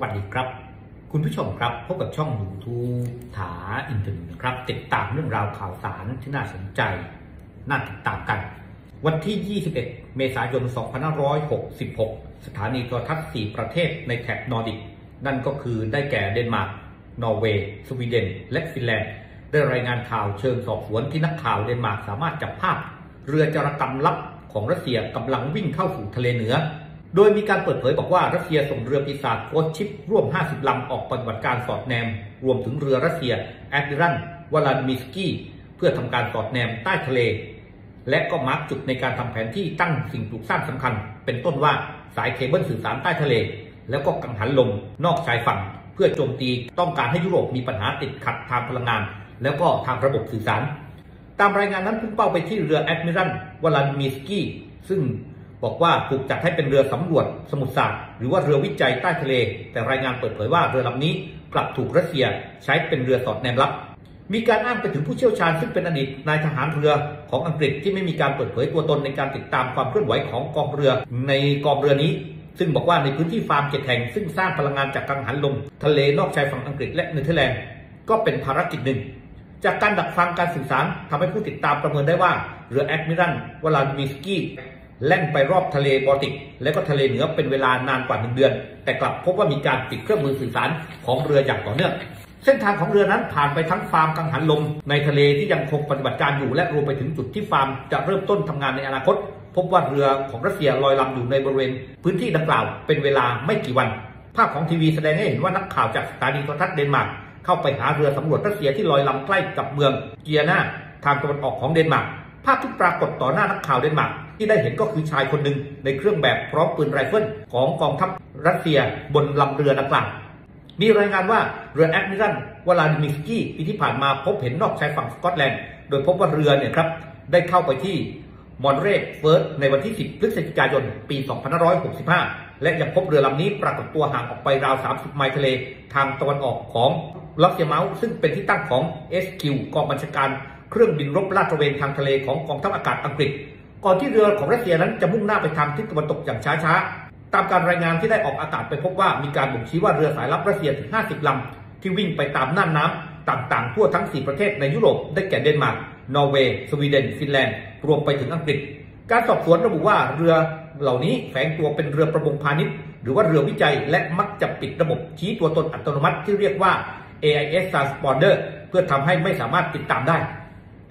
สวัสดีครับ คุณผู้ชมครับพบกับช่อง YouTube THA Internews นะครับ ติดตามเรื่องราวข่าวสารที่น่าสนใจ น่าติดตามกัน วันที่ 21 เมษายน 2566 สถานีโทรทัศน์ 4 ประเทศในแถบนอร์ดิก นั่นก็คือได้แก่เดนมาร์ก นอร์เวย์ สวีเดน และฟินแลนด์ ได้รายงานข่าวเชิงสอบสวนที่นักข่าวเดนมาร์กสามารถจับภาพ เรือจารกรรมลับของรัสเซียกำลังวิ่งเข้าสู่ทะเลเหนือ โดยมีการเปิดเผยบอกว่ารัสเซียส่งเรือปีศาจ ghost ship ร่วม 50 ลำออกปฏิบัติการสอดแนม รวมถึงเรือรัสเซียแอดมิรัลวลาดิเมียร์สกี้เพื่อทำการสอดแนมใต้ทะเล และก็ mark จุดในการทำแผนที่ตั้งสิ่งปลูกสร้างสำคัญ เป็นต้นว่าสายเคเบิลสื่อสารใต้ทะเล แล้วก็กังหันลมนอกชายฝั่ง เพื่อโจมตีต้องการให้ยุโรปมีปัญหาติดขัดทางพลังงาน แล้วก็ทางระบบสื่อสาร ตามรายงานนั้นพุ่งเป้าไปที่เรือแอดมิรัลวลาดิเมียร์สกี้ซึ่ง บอกว่าถูกจัดให้เป็นเรือสำรวจสมุทรศาสตร์หรือว่าเรือวิจัยใต้ทะเล แต่รายงานเปิดเผยว่าเรือลำนี้กลับถูกรัสเซียใช้เป็นเรือสอดแนมลับ มีการอ้างไปถึงผู้เชี่ยวชาญซึ่งเป็นอดีตนายทหารเรือของอังกฤษที่ไม่มีการเปิดเผยตัวตนในการติดตามความเคลื่อนไหวของกองเรือในกองเรือนี้ ซึ่งบอกว่าในพื้นที่ฟาร์มเจ็ดแห่งซึ่งสร้างพลังงานจากกังหันลมทะเลนอกชายฝั่งอังกฤษและเนเธอร์แลนด์ก็เป็นภารกิจหนึ่งจากการดักฟังการสื่อสารทำให้ผู้ติดตามประเมินได้ว่าเรือแอดมิรัลวลาดิเมียร์สกี้ แล่นไปรอบทะเลบอลติก และก็ทะเลเหนือเป็นเวลานานกว่าหนึ่งเดือน แต่กลับพบว่ามีการติดเครื่องมือสื่อสารของเรืออย่างต่อเนื่องเส้นทางของเรือนั้นผ่านไปทั้งฟาร์มกังหันลม ในทะเลที่ยังคงปฏิบัติการอยู่และรวมไปถึงจุดที่ฟาร์มจะเริ่มต้นทำงานในอนาคต พบว่าเรือของรัสเซียลอยลำอยู่ในบริเวณ พื้นที่ดังกล่าวเป็นเวลาไม่กี่วัน ภาพของทีวีแสดงให้เห็นว่านักข่าวจากสถานีโทรทัศน์เดนมาร์กเข้าไปหาเรือสำรวจรัสเซียที่ลอยลำใกล้กับเมืองเกรนาทางตะวันออกของเดนมาร์ก ภาพที่ปรากฏต่อหน้านักข่าวเดนมาร์กที่ได้เห็นก็คือชายคนหนึ่งในเครื่องแบบพร้อมปืนไรเฟิลของกองทัพรัสเซียบนลำเรือดังกล่าวมีรายงานว่าเรือแอดมิรัลวลาดิเมียร์สกี้ปีที่ผ่านมาพบเห็นนอกชายฝั่งสกอตแลนด์โดยพบว่าเรือเนี่ยครับได้เข้าไปที่มอเรย์เฟิร์ธในวันที่ 10 พฤศจิกายน ปี 2565 และยังพบเรือลำนี้ปรากฏตัวห่างออกไปราว 30 ไมล์ทะเลทางตะวันออกของลักเซียเมาส์ซึ่งเป็นที่ตั้งของ HQ กองบัญชาการ เครื่องบินรบลาดตระเวนทางทะเลของกองทัพอากาศอังกฤษ ก่อนที่เรือของรัสเซียนั้นจะมุ่งหน้าไปทางทิศตะวันตกอย่างช้าๆ ตามการรายงานที่ได้ออกอากาศไปพบว่ามีการบ่งชี้ว่าเรือสายลับรัสเซียถึง 50 ลำ ที่วิ่งไปตามน่านน้ำต่างๆ ทั่วทั้ง 4 ประเทศในยุโรปได้แก่เดนมาร์ก นอร์เวย์ สวีเดน ฟินแลนด์ รวมไปถึงอังกฤษ การสอบสวนระบุว่าเรือเหล่านี้แฝงตัวเป็นเรือประมงพาณิชย์ หรือว่าเรือวิจัยและมักจะปิดระบบชี้ตัวตนอัตโนมัติที่เรียกว่า AIS Transponder เพื่อทำให้ไม่สามารถติดตามได้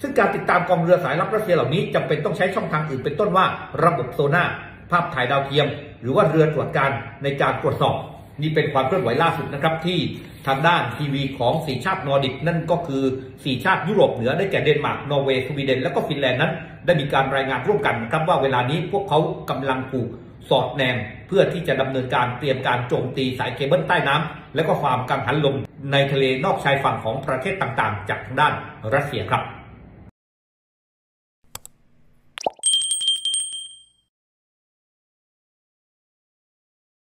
ซึ่งการติดตามกองเรือสายลับรัสเซียเหล่านี้จำเป็นต้องใช้ช่องทางอื่นเป็นต้นว่า ระบบโซนาร์ภาพถ่ายดาวเทียม หรือว่าเรือตรวจการในการตรวจสอบ นี่เป็นความเคลื่อนไหวล่าสุดนะครับ ที่ทางด้านทีวีของสี่ชาตินอร์ดิกนั่นก็คือสี่ชาติยุโรปเหนือได้แก่เดนมาร์กนอร์เวย์สวีเดนและก็ฟินแลนด์นั้น ได้มีการรายงานร่วมกันครับว่าเวลานี้พวกเขากำลังถูกสอดแนมเพื่อที่จะดำเนินการเตรียมการโจมตีสายเคเบิลใต้น้ำและก็ความกังหันลมในทะเลนอกชายฝั่งของประเทศต่างๆ จากทางด้านรัสเซียครับ